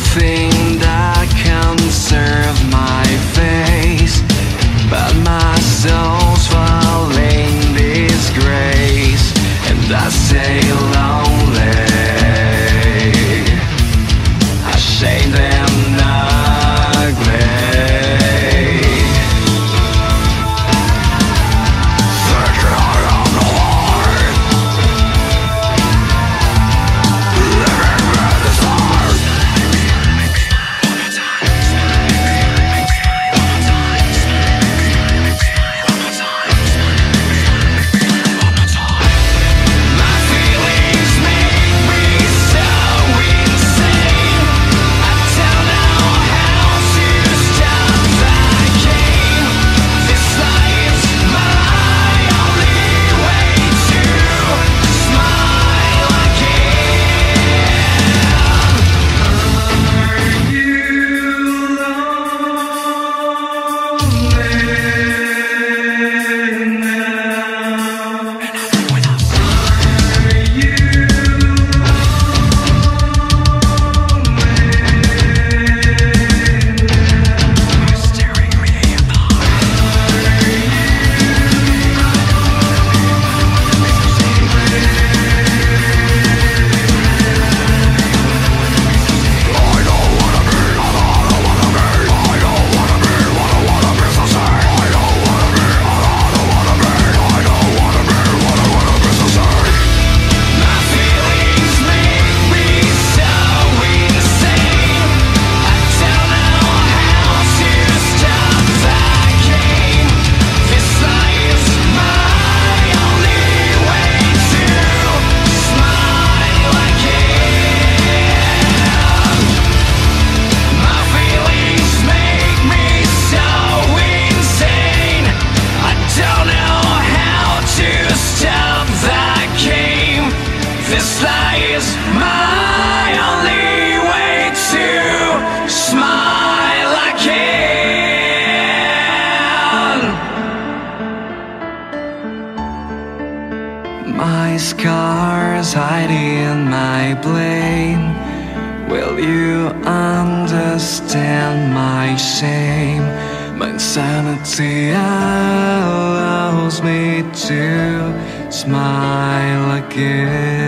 thing that can serve my in my blame? Will you understand my shame? My insanity allows me to smile again.